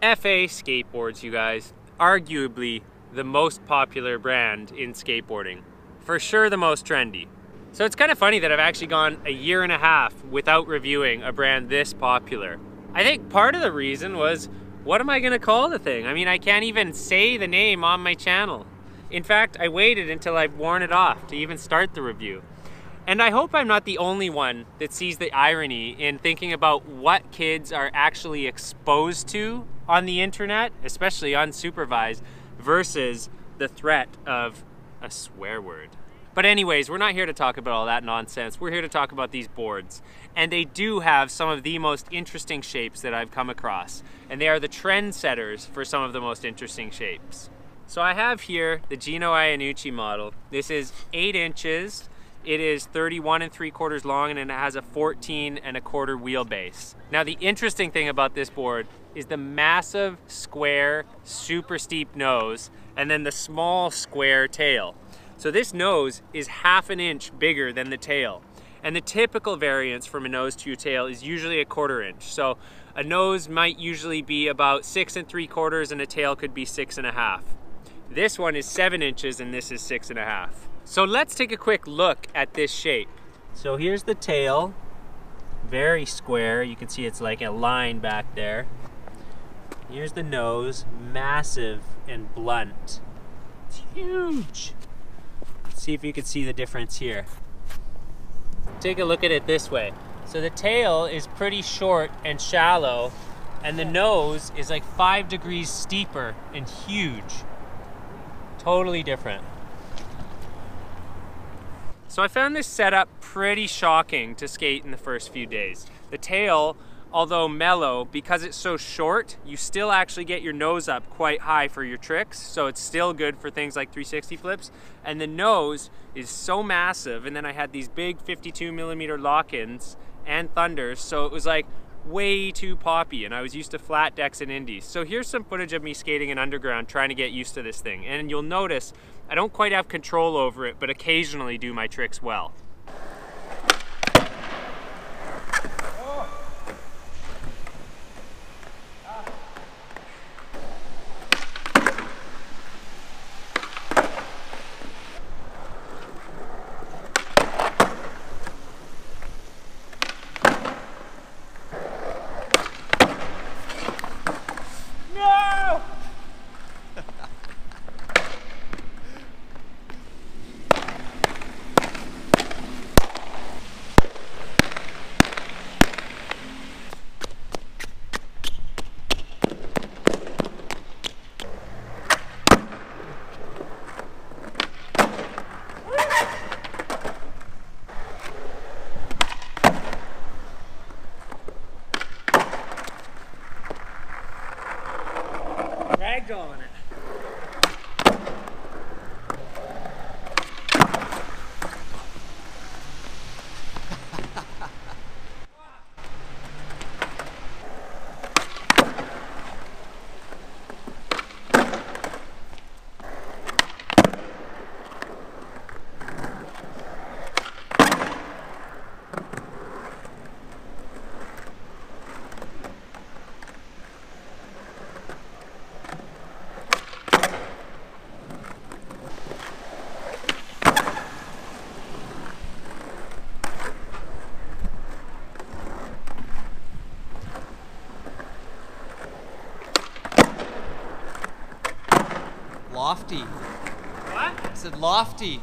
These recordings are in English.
FA skateboards, you guys. Arguably the most popular brand in skateboarding. For sure the most trendy. So it's kind of funny that I've actually gone a year and a half without reviewing a brand this popular. I think part of the reason was, what am I gonna call the thing? I mean, I can't even say the name on my channel. In fact, I waited until I've worn it off to even start the review. And I hope I'm not the only one that sees the irony in thinking about what kids are actually exposed to on the internet, especially unsupervised, versus the threat of a swear word. But anyways, we're not here to talk about all that nonsense. We're here to talk about these boards. And they do have some of the most interesting shapes that I've come across. And they are the trendsetters for some of the most interesting shapes. So I have here the Gino Iannucci model. This is eight inches it is 31 and 3 quarters long and it has a 14 and a quarter wheelbase. Now the interesting thing about this board is the massive square super steep nose and then the small square tail. So this nose is half an inch bigger than the tail. And the typical variance from a nose to a tail is usually a quarter inch. So a nose might usually be about six and three quarters and a tail could be six and a half. This one is seven inches and this is six and a half. So let's take a quick look at this shape. So here's the tail, very square. You can see it's like a line back there. Here's the nose, massive and blunt. It's huge. Let's see if you can see the difference here. Take a look at it this way. So the tail is pretty short and shallow, and the nose is like five degrees steeper and huge. Totally different. So I found this setup pretty shocking to skate in the first few days. The tail, although mellow, because it's so short, you still actually get your nose up quite high for your tricks, so it's still good for things like 360 flips. And the nose is so massive, and then I had these big 52 millimeter lock-ins and thunders, so it was like way too poppy and I was used to flat decks and indies. So here's some footage of me skating in underground trying to get used to this thing. And you'll notice I don't quite have control over it, but occasionally do my tricks well. Ragdolling it. Lofty. Lofty.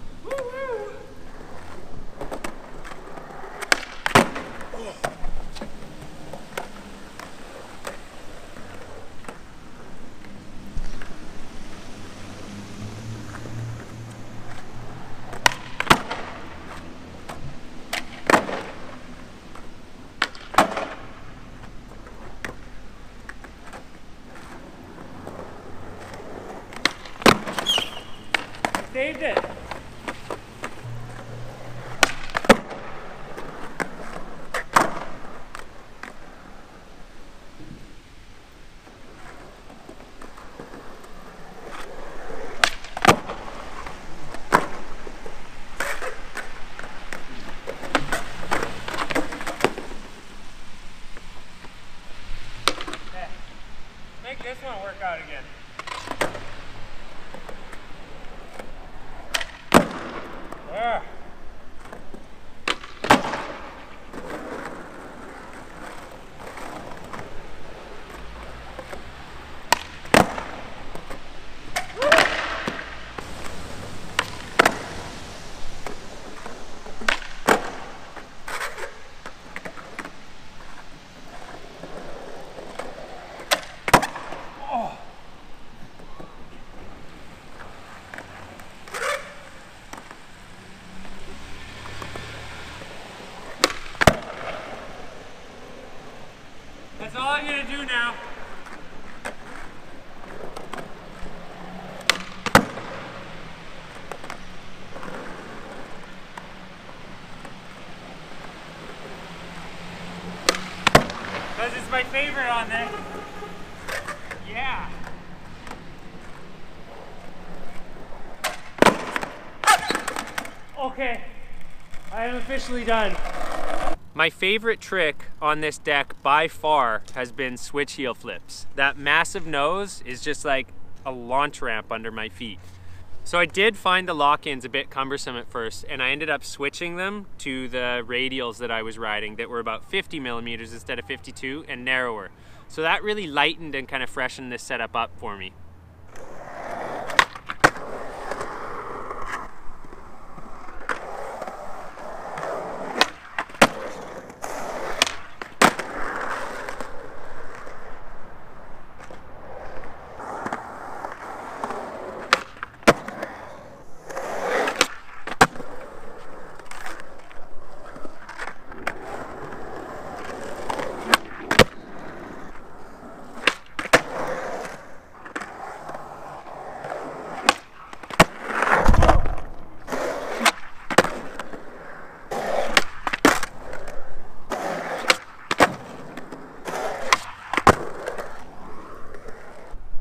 saved it. Make this one work out again. All I'm gonna do now. Because it's my favorite on there. Yeah. Okay, I am officially done. My favorite trick on this deck by far has been switch heel flips. That massive nose is just like a launch ramp under my feet. So I did find the lock-ins a bit cumbersome at first and I ended up switching them to the radials that I was riding that were about 50 millimeters instead of 52 and narrower. So that really lightened and kind of freshened this setup up for me.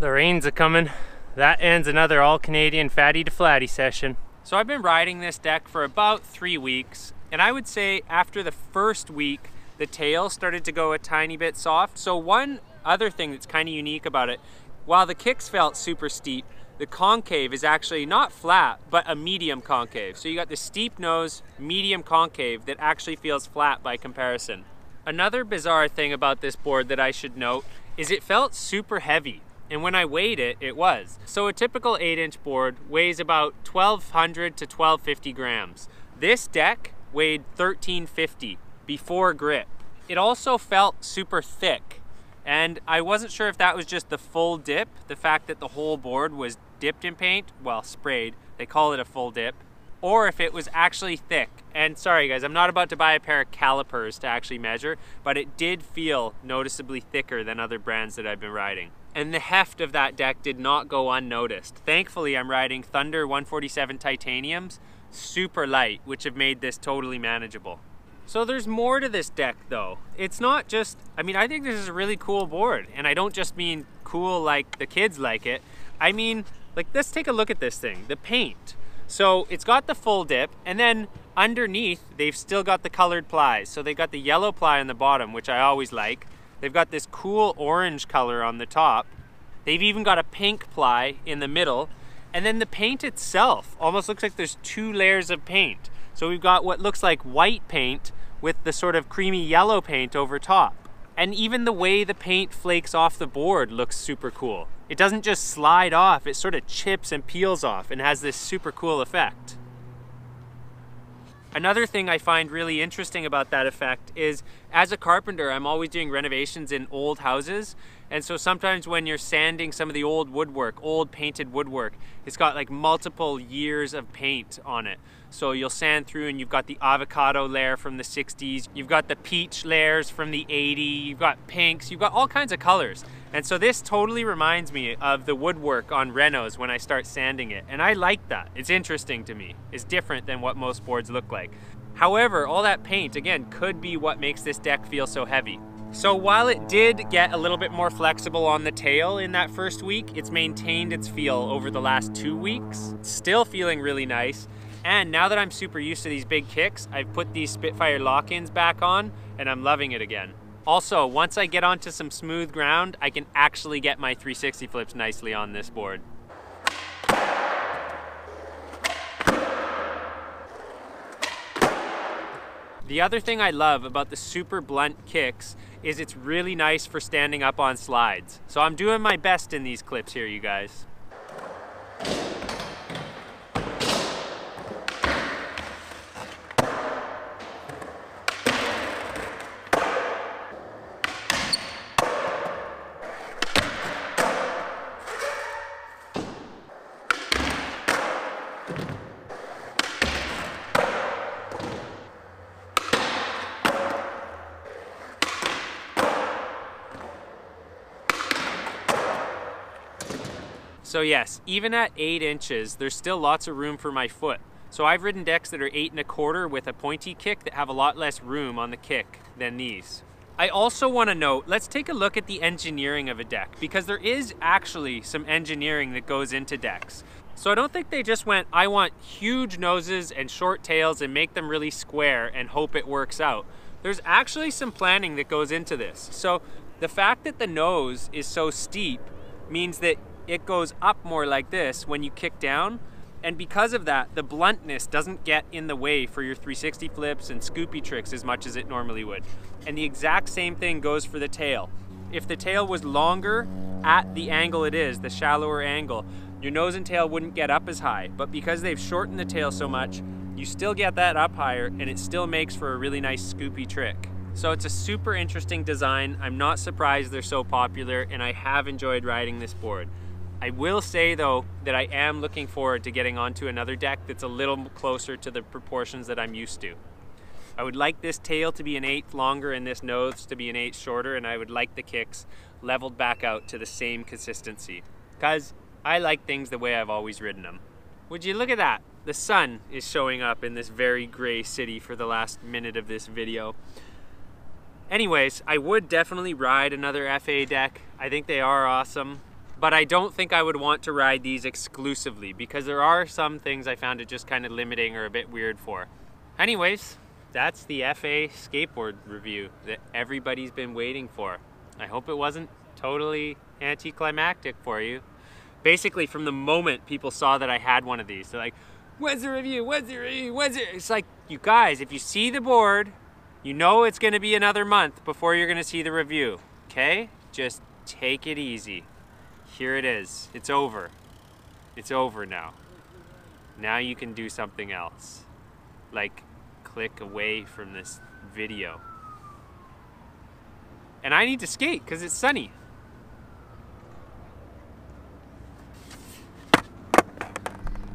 The are coming. That ends another all Canadian fatty to flatty session. So I've been riding this deck for about three weeks, and I would say after the first week, the tail started to go a tiny bit soft. So one other thing that's kind of unique about it, while the kicks felt super steep, the concave is actually not flat, but a medium concave. So you got the steep nose, medium concave that actually feels flat by comparison. Another bizarre thing about this board that I should note is it felt super heavy. And when I weighed it, it was. So a typical 8 inch board weighs about 1200 to 1250 grams. This deck weighed 1350 before grip. It also felt super thick. And I wasn't sure if that was just the full dip, the fact that the whole board was dipped in paint, well, sprayed, they call it a full dip, or if it was actually thick. And sorry guys, I'm not about to buy a pair of calipers to actually measure, but it did feel noticeably thicker than other brands that I've been riding and the heft of that deck did not go unnoticed. Thankfully, I'm riding Thunder 147 titaniums, super light, which have made this totally manageable. So there's more to this deck though. It's not just, I mean, I think this is a really cool board, and I don't just mean cool like the kids like it. I mean, like, let's take a look at this thing, the paint. So it's got the full dip, and then underneath, they've still got the colored plies. So they've got the yellow ply on the bottom, which I always like. They've got this cool orange color on the top. They've even got a pink ply in the middle. And then the paint itself almost looks like there's two layers of paint. So we've got what looks like white paint with the sort of creamy yellow paint over top. And even the way the paint flakes off the board looks super cool. It doesn't just slide off, it sort of chips and peels off and has this super cool effect. Another thing I find really interesting about that effect is as a carpenter, I'm always doing renovations in old houses. And so sometimes when you're sanding some of the old woodwork, old painted woodwork, it's got like multiple years of paint on it. So you'll sand through and you've got the avocado layer from the 60s, you've got the peach layers from the 80s, you've got pinks, you've got all kinds of colors. And so this totally reminds me of the woodwork on Renos when I start sanding it. And I like that. It's interesting to me. It's different than what most boards look like. However, all that paint, again, could be what makes this deck feel so heavy. So while it did get a little bit more flexible on the tail in that first week, it's maintained its feel over the last two weeks. Still feeling really nice. And now that I'm super used to these big kicks, I've put these Spitfire lock-ins back on and I'm loving it again. Also, once I get onto some smooth ground, I can actually get my 360 flips nicely on this board. The other thing I love about the super blunt kicks is it's really nice for standing up on slides. So I'm doing my best in these clips here, you guys. So yes, even at eight inches, there's still lots of room for my foot. So I've ridden decks that are eight and a quarter with a pointy kick that have a lot less room on the kick than these. I also want to note, let's take a look at the engineering of a deck because there is actually some engineering that goes into decks. So I don't think they just went, I want huge noses and short tails and make them really square and hope it works out. There's actually some planning that goes into this. So the fact that the nose is so steep means that it goes up more like this when you kick down. And because of that, the bluntness doesn't get in the way for your 360 flips and scoopy tricks as much as it normally would. And the exact same thing goes for the tail. If the tail was longer at the angle it is, the shallower angle, your nose and tail wouldn't get up as high. But because they've shortened the tail so much, you still get that up higher and it still makes for a really nice scoopy trick. So it's a super interesting design. I'm not surprised they're so popular and I have enjoyed riding this board. I will say though that I am looking forward to getting onto another deck that's a little closer to the proportions that I'm used to. I would like this tail to be an eighth longer and this nose to be an eighth shorter and I would like the kicks leveled back out to the same consistency because I like things the way I've always ridden them. Would you look at that? The sun is showing up in this very gray city for the last minute of this video. Anyways, I would definitely ride another FA deck. I think they are awesome but I don't think I would want to ride these exclusively because there are some things I found it just kind of limiting or a bit weird for. Anyways, that's the FA skateboard review that everybody's been waiting for. I hope it wasn't totally anticlimactic for you. Basically, from the moment people saw that I had one of these, they're like, when's the review? When's the review? When's it? It's like, you guys, if you see the board, you know it's gonna be another month before you're gonna see the review, okay? Just take it easy here it is. It's over. It's over now. Now you can do something else. Like click away from this video. And I need to skate because it's sunny.